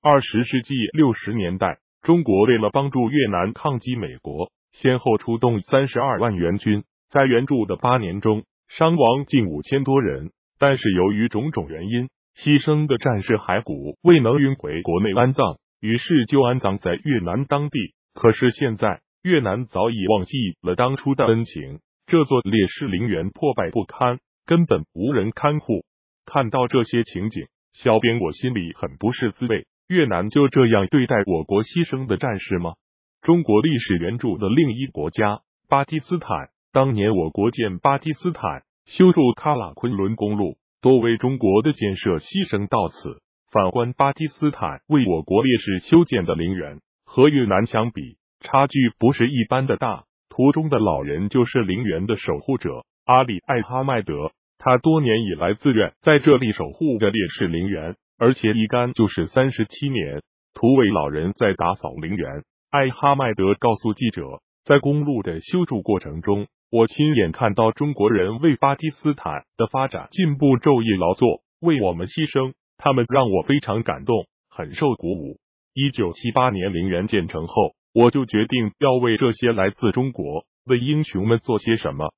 二十世纪六十年代，中国为了帮助越南抗击美国，先后出动三十二万援军，在援助的八年中，伤亡近五千多人。但是由于种种原因，牺牲的战士骸骨未能运回国内安葬，于是就安葬在越南当地。可是现在，越南早已忘记了当初的恩情，这座烈士陵园破败不堪，根本无人看护。看到这些情景，小编我心里很不是滋味。越南就这样对待我国牺牲的战士吗？中国历史援助的另一国家巴基斯坦，当年我国建巴基斯坦修筑喀喇昆仑公路，多为中国的建设牺牲到此。反观巴基斯坦为我国烈士修建的陵园，和越南相比，差距不是一般的大。图中的老人就是陵园的守护者阿里艾哈迈德，他多年以来自愿在这里守护着烈士陵园。而且一干就是三十七年，图为老人在打扫陵园。艾哈迈德告诉记者，在公路的修筑过程中，我亲眼看到中国人为巴基斯坦的发展进步昼夜劳作，为我们牺牲，他们让我非常感动，很受鼓舞。一九七八年陵园建成后，我就决定要为这些来自中国的英雄们做些什么。